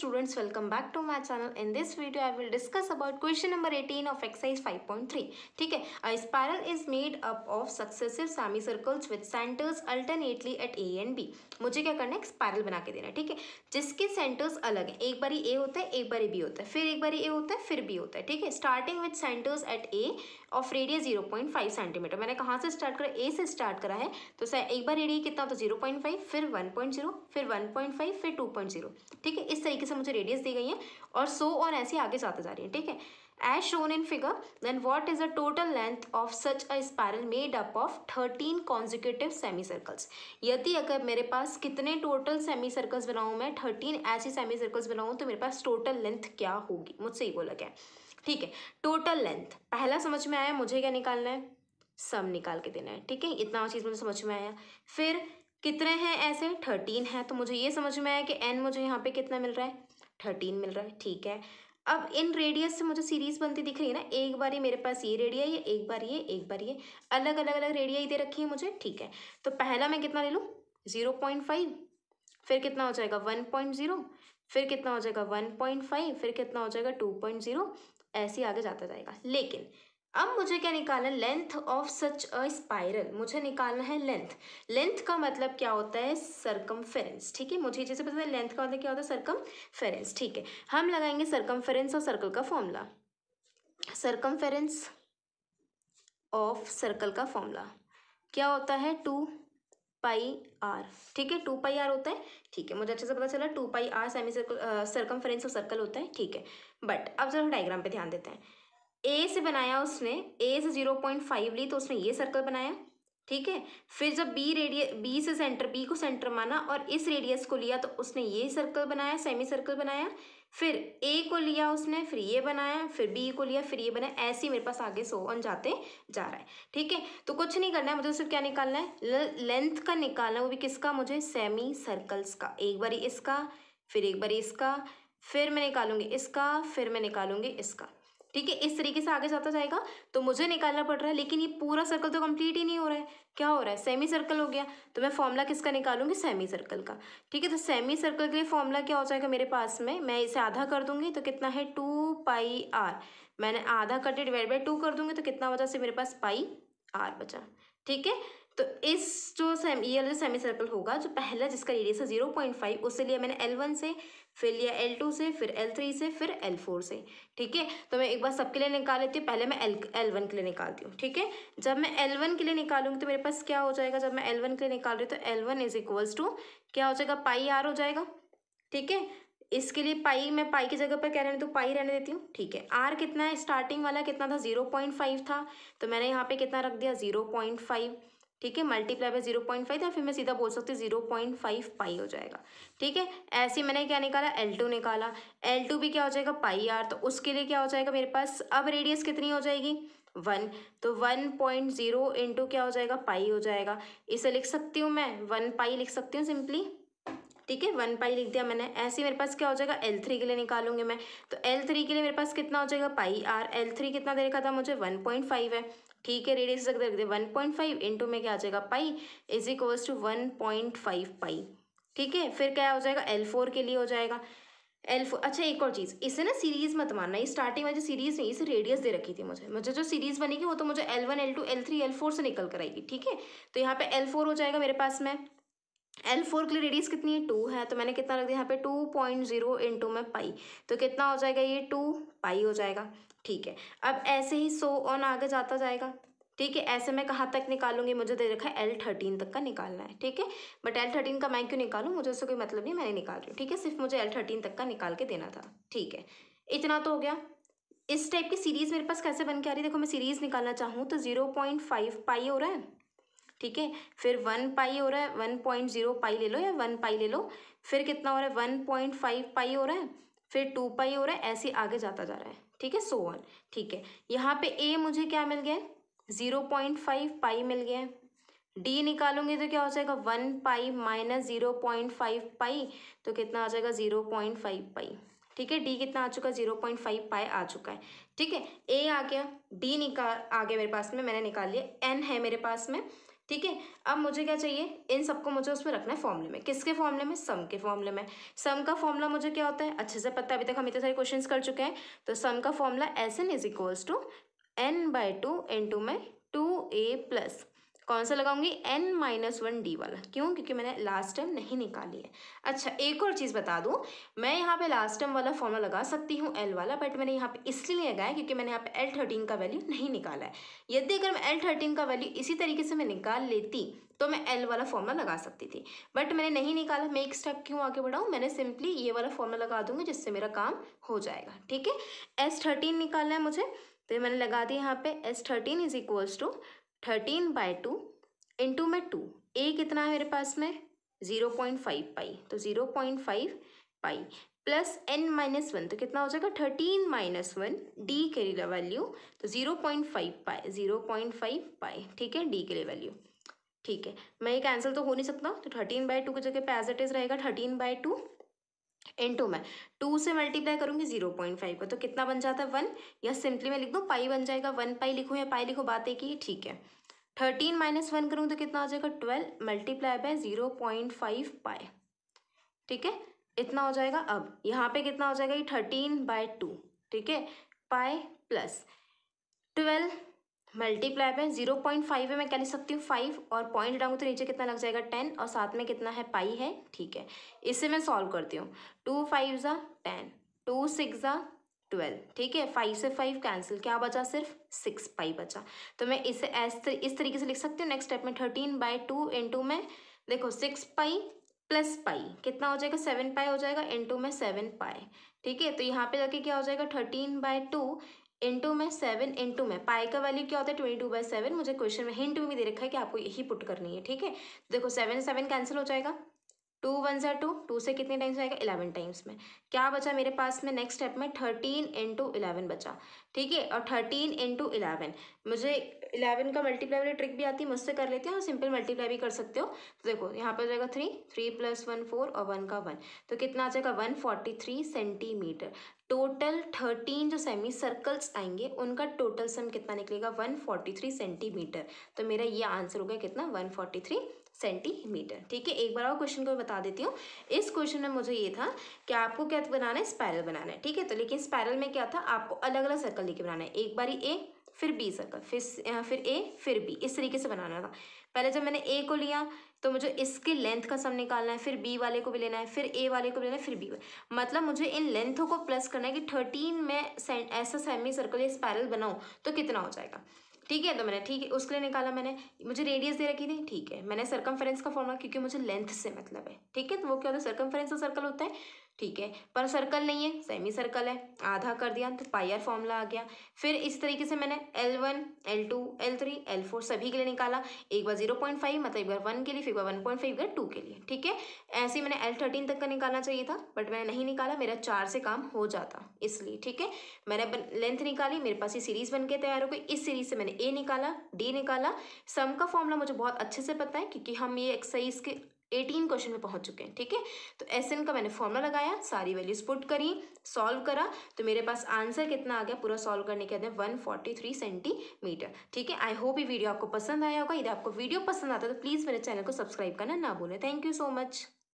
students, welcome back to my channel. In this video, i will discuss about question number 18 of exercise 5.3 ठीक है? A spiral is made up of successive semicircles with centers alternately at a and b. क्या करना है? Spiral बना के देना है, ठीक है? जिसके सेंटर्स अलग हैं। एक बारी ए होता है, एक बारी बी होता है। फिर एक बारी ए होता है, फिर बी होता है, ठीक है? Starting with centres at a of radius zero point five centimetre मैंने कहाँ से स्टार्ट करा? ए से स्टार्ट करा है। तो एक बार पॉइंट ज़ीरो फिर वन पॉइंट फाइव फिर टू पॉइंट ज़ीरो ठीक है? इस तरीके से मुझे रेडियस दी गई है और सो और ऐसे आगे जाते जा रही है, ठीक है? As shown in figure, then what is the total length of such a spiral made up of 13 consecutive semicircles? यदि अगर मेरे पास कितने टोटल सेमी सर्कल्स बनाऊँ मैं 13 ऐसे सेमी सर्कल्स बनाऊँ तो मेरे पास टोटल लेंथ क्या होगी? मुझसे ही बोला गया ठीक है? टोटल लेंथ पहला समझ में आया मुझे क्या निकालना है? सम निकाल के देना है, ठीक है? इतना चीज़ मुझे समझ में आया। फिर कितने हैं ऐसे? थर्टीन है। तो मुझे ये समझ में आया कि एन मुझे यहाँ पे कितना मिल रहा है? थर्टीन मिल रहा है, ठीक है। अब इन रेडियस से मुझे सीरीज़ बनती दिख रही है ना, एक बार मेरे पास ये रेडिया है, एक बार ये, एक बार ये अलग अलग अलग रेडिया ही दे रखी है मुझे, ठीक है। तो पहला मैं कितना ले लूँ? ज़ीरो पॉइंट फाइव फिर कितना हो जाएगा? वन पॉइंट ज़ीरो फिर कितना हो जाएगा? वन पॉइंट फाइव फिर कितना हो जाएगा? टू पॉइंट ज़ीरो ऐसे आगे जाता जाएगा। लेकिन अब मुझे क्या निकालना है? Length of such a spiral मुझे निकालना है लेंथ लेंथ का मतलब क्या होता है? सरकमफेरेंस ठीक है? मुझे जैसे पता है लेंथ का मतलब क्या होता है? सरकमफेरेंस ठीक है? हम लगाएँगे सरकमफेरेंस और सर्कल का फॉर्मूला सरकमफेरेंस ऑफ़ सर्कल का फॉर्मूला क्या होता है? टू पाई आर ठीक है? टू पाई आर होता है? ठीक है। मुझे अच्छे से पता चला two pi r semicircle circumference और सर्कल होता है? ठीक है। बट अब जरा डायग्राम पे ध्यान देते हैं। ए से बनाया उसने ए से ज़ीरो पॉइंट फाइव ली तो उसने ये सर्कल बनाया, ठीक है? फिर जब बी रेडियस बी से सेंटर बी को सेंटर माना और इस रेडियस को लिया तो उसने ये सर्कल बनाया सेमी सर्कल बनाया। फिर ए को लिया उसने, फिर ये बनाया, फिर बी को लिया, फिर ये बनाया ऐसे ही मेरे पास आगे सो ऑन जाते जा रहा है, ठीक है? तो कुछ नहीं करना है, मुझे सिर्फ़ क्या निकालना है? लेंथ का निकालना है, वो भी किसका? मुझे सेमी सर्कल्स का। एक बारी इसका, फिर एक बारी इसका, फिर मैं निकालूँगी इसका, फिर मैं निकालूँगी इसका। ठीक है, इस तरीके से आगे जाता जाएगा तो मुझे निकालना पड़ रहा है, लेकिन ये पूरा सर्कल तो कंप्लीट ही नहीं हो रहा है। क्या हो रहा है? सेमी सर्कल हो गया तो मैं फॉर्मूला किसका निकालूँगी? सेमी सर्कल का। ठीक है तो सेमी सर्कल के लिए फॉर्मूला क्या हो जाएगा मेरे पास में? मैं इसे आधा कर दूँगी तो कितना है? टू पाई आर मैंने आधा करके डिवाइड बाई टू कर दूँगी तो कितना बचा? से मेरे पास पाई आर बचा। ठीक है तो इस जो सेम ये जो सेमी सर्कल होगा, जो पहला जिसका रेडियस है ज़ीरो पॉइंट फाइव उससे लिया मैंने एल वन से, फिर लिया एल टू से, फिर एल थ्री से, फिर एल फोर से, ठीक है? तो मैं एक बार सबके लिए निकाल लेती हूँ, पहले मैं एल एल वन के लिए निकालती हूँ, ठीक है? जब मैं एल वन के लिए निकालूँगी तो मेरे पास क्या हो जाएगा? जब मैं एल वन के लिए निकाल रही हूँ तो L one is equals to क्या हो जाएगा? पाई आर हो जाएगा, ठीक है? इसके लिए पाई मैं पाई की जगह पर क्या रहने तो पाई रहने देती हूँ, ठीक है? आर कितना है? स्टार्टिंग वाला कितना था? ज़ीरो पॉइंट फाइव था तो मैंने यहाँ पे कितना रख दिया? ज़ीरो पॉइंट फाइव ठीक है multiply by zero point five या फिर मैं सीधा बोल सकती हूँ ज़ीरो पॉइंट फाइव पाई हो जाएगा। ठीक है, ऐसे मैंने क्या निकाला? एल टू निकाला। एल टू भी क्या हो जाएगा? पाई आर तो उसके लिए क्या हो जाएगा मेरे पास? अब रेडियस कितनी हो जाएगी? वन तो वन पॉइंट ज़ीरो इंटू क्या हो जाएगा? पाई हो जाएगा। इसे लिख सकती हूँ मैं? वन पाई लिख सकती हूँ सिंपली ठीक है, वन पाई लिख दिया मैंने। ऐसे मेरे पास क्या हो जाएगा? एल थ्री के लिए निकालूँगी मैं। तो एल थ्री के लिए मेरे पास कितना हो जाएगा? पाई आर एल थ्री कितना दे रखा था मुझे? वन पॉइंट फाइव है। ठीक है, रेडियस रख दे वन पॉइंट फाइव इंटू में क्या आ जाएगा? Pi is equals to one point five pi. ठीक है, फिर क्या हो जाएगा? एल फोर के लिए हो जाएगा। एल फोर अच्छा एक और चीज़। इसे ना सीरीज़ मत मानना ये स्टार्टिंग में जो सीरीज़ नहीं, इसे रेडियस दे रखी थी मुझे। मुझे जो सीरीज़ बनेगी वो तो मुझे L one L two L three L four से निकल कर आएगी ठीक है तो यहाँ पे एल फोर हो जाएगा मेरे पास में। एल फोर के लिए रेडियस कितनी है? टू है। तो मैंने कितना रख दिया? यहाँ पे टू पॉइंट ज़ीरो इंटू में पाई तो कितना हो जाएगा ये? टू पाई हो जाएगा। ठीक है। अब ऐसे ही सो ऑन आगे जाता जाएगा। ठीक है? ऐसे मैं कहाँ तक निकालूँगी? मुझे दे रखा है एल थर्टीन तक का निकालना है। ठीक है? बट एल थर्टीन का मैं क्यों निकालूँ? मुझे उससे कोई मतलब नहीं, मैंने निकाल रही हूँ। ठीक है? सिर्फ़ मुझे एल थर्टीन तक का निकाल के देना था। ठीक है? इतना तो हो गया। इस टाइप की सीरीज़ मेरे पास कैसे बन के आ रही है? देखो, मैं सीरीज़ निकालना चाहूँ तो ज़ीरो पॉइंट फाइव पाई हो रहा है। ठीक है? फिर वन पाई हो रहा है, वन पॉइंट ज़ीरो पाई ले लो या वन पाई ले लो। फिर कितना हो रहा है? वन पॉइंट फाइव पाई हो रहा है, फिर टू पाई हो रहा है, ऐसे आगे जाता जा रहा है। ठीक है? सो वन ठीक है। यहाँ पे ए मुझे क्या मिल गया? ज़ीरो पॉइंट फाइव पाई मिल गया। डी निकालूँगी तो क्या हो जाएगा? One pi minus zero point five pi तो कितना आ जाएगा? Zero point five pi. ठीक है? डी कितना आ चुका है? ज़ीरो पॉइंट फाइव पाई आ चुका है। ठीक है? ए आ गया। डी निकाल आ गया मेरे पास में, मैंने निकाल लिया। एन है मेरे पास में। ठीक है? अब मुझे क्या चाहिए? इन सबको मुझे उसमें रखना है फॉर्मूले में। किसके फॉर्मूले में? सम के फॉर्मूले में। सम का फॉर्मूला मुझे क्या होता है? अच्छे से पता है, अभी तक हम इतने सारे क्वेश्चंस कर चुके हैं। तो सम का formula S N is equals to N by two in two में टू ए प्लस कौन सा लगाऊँगी? एन माइनस वन डी वाला। क्यों? क्योंकि मैंने लास्ट टाइम नहीं निकाली है। अच्छा एक और चीज़ बता दूँ। मैं यहाँ पे लास्ट टाइम वाला फॉर्मूला लगा सकती हूँ एल वाला बट मैंने यहाँ पे इसलिए लगाया क्योंकि मैंने यहाँ पे एल थर्टीन का वैल्यू नहीं निकाला है। यदि अगर मैं एल थर्टीन का वैल्यू इसी तरीके से मैं निकाल लेती तो मैं एल वाला फॉर्मूला लगा सकती थी। बट मैंने नहीं निकाला। मैं एक स्टेप क्यों आगे बढ़ाऊँ? मैंने सिंपली ये वाला फॉर्मूला लगा दूँगी जिससे मेरा काम हो जाएगा। ठीक है? एस थर्टीन निकालना है मुझे। तो मैंने लगा दी यहाँ पे S thirteen is equals to thirteen by two into में टू, ए कितना है मेरे पास में? ज़ीरो पॉइंट फाइव पाई तो zero point five pi plus N minus one तो कितना हो जाएगा? थर्टीन माइनस वन डी के लिए वैल्यू तो zero point five pi, zero point five pi, ठीक है? डी के लिए वैल्यू, ठीक है? मैं ये कैंसिल तो हो नहीं सकता तो थर्टीन बाई टू की जगह पे एज इट इज़ रहेगा, thirteen by two in to में, टू से मल्टीप्लाई करूँगी ज़ीरो पॉइंट फाइव का तो कितना बन जाता है वन? या सिंपली मैं लिख दूँ, पाई बन जाएगा वन, पाई लिखूँ या पाई लिखो, बात एक ही ठीक है। थर्टीन माइनस वन करूँ तो कितना आ जाएगा twelve, multiply by zero point five pi ठीक है? इतना हो जाएगा अब, यहाँ पे कितना हो जाएगा ये थर्टीन बाय टू, ठीक है? Pi plus twelve multiply by zero point five है, मैं क्या लिख सकती हूँ फाइव, और पॉइंट डाऊँ तो नीचे कितना लग जाएगा टेन, और साथ में कितना है पाई है, ठीक है। इसे मैं सॉल्व करती हूँ। टू फाइव ज़ा टेन, टू सिक्स ज़ा ट्वेल्व, ठीक है। फाइव से फाइव कैंसिल, क्या बचा सिर्फ़? सिक्स पाई बचा। तो मैं इसे ऐस इस तरीके से लिख सकती हूँ। नेक्स्ट स्टेप में थर्टीन बाई टू इंटू में, देखो, सिक्स पाई प्लस पाई, कितना हो जाएगा? सेवन पाई हो जाएगा इंटू में सेवन पाई, ठीक है। तो यहाँ पे जाके क्या हो जाएगा? थर्टीन बाई टू इंटू में सेवन इंटू में पाई का वैल्यू क्या होता है? ट्वेंटी टू बाई सेवन मुझे क्वेश्चन में हिंट भी दे रखा है कि आपको यही पुट करनी है, ठीक है? देखो सेवन सेवन कैंसिल हो जाएगा टू वन ज़ा टू टू से कितने टाइम्स आएगा इलेवन टाइम्स में। क्या बचा मेरे पास में? नेक्स्ट स्टेप में थर्टीन इंटू इलेवन बचा, ठीक है? और थर्टीन इंटू इलेवन मुझे इलेवन का मल्टीप्लाई वाली ट्रिक भी आती है, मुझसे कर लेते हो और सिंपल मल्टीप्लाई भी कर सकते हो। तो देखो, यहाँ पर जाएगा three three plus one four और वन का वन तो कितना आ जाएगा? One forty three centimetre total thirteen जो सेमी सर्कल्स आएँगे, उनका टोटल सम कितना निकलेगा? वन फोर्टी थ्री सेंटीमीटर तो मेरा ये आंसर होगा कितना? वन फोर्टी थ्री सेंटीमीटर ठीक है, एक बार और क्वेश्चन को बता देती हूँ। इस क्वेश्चन में मुझे ये था कि आपको क्या बनाना है? स्पायरल बनाना है। ठीक है तो लेकिन स्पायरल में क्या था? आपको अलग अलग सर्कल लेके बनाना है। एक बारी ए फिर बी सर्कल फिर फिर ए फिर बी इस तरीके से बनाना था। पहले जब मैंने ए को लिया तो मुझे इसके लेंथ का सम निकालना है, फिर बी वाले को भी लेना है, फिर ए वाले को भी लेना है, फिर बी मतलब मुझे इन लेंथों को प्लस करना है कि थर्टीन में ऐसा सेमी सर्कल या स्पायरल बनाऊँ तो कितना हो जाएगा। ठीक है तो मैंने, ठीक है, उसके लिए निकाला मैंने। मुझे रेडियस दे रखी थी, ठीक है। मैंने सरकमफेरेंस का फॉर्मूला क्योंकि मुझे लेंथ से मतलब है। ठीक है तो वो क्या होता है? सरकमफेरेंस का सर्कल होता है। ठीक है, पर सर्कल नहीं है सेमी सर्कल है, आधा कर दिया तो पाई आर फॉर्मूला आ गया। फिर इस तरीके से मैंने L one L two L three L four सभी के लिए निकाला। एक बार ज़ीरो पॉइंट फाइव मतलब एक बार वन के लिए, फिर बार वन पॉइंट फाइव बार टू के लिए, ठीक है? ऐसे ही मैंने एल थर्टीन तक का निकालना चाहिए था बट मैंने नहीं निकाला, मेरा चार से काम हो जाता, इसलिए, ठीक है? मैंने लेंथ निकाली, मेरे पास ये सीरीज़ बन के तैयार हो गई। इस सीरीज़ से मैंने ए निकाला डी निकाला। सम का फॉर्मूला मुझे बहुत अच्छे से पता है, क्योंकि हम ये एक्सरसाइज के एटीन क्वेश्चन में पहुँच चुके हैं, ठीक है? तो एस एन का मैंने फॉर्मूला लगाया, सारी वैल्यूज़ पुट करी सॉल्व करा तो मेरे पास आंसर कितना आ गया? पूरा सॉल्व करने के बाद वन फोर्टी थ्री सेंटीमीटर ठीक है? आई होप ये वीडियो आपको पसंद आया होगा। यदि आपको वीडियो पसंद आता है तो प्लीज़ मेरे चैनल को सब्सक्राइब करना ना भूलें। Thank you so much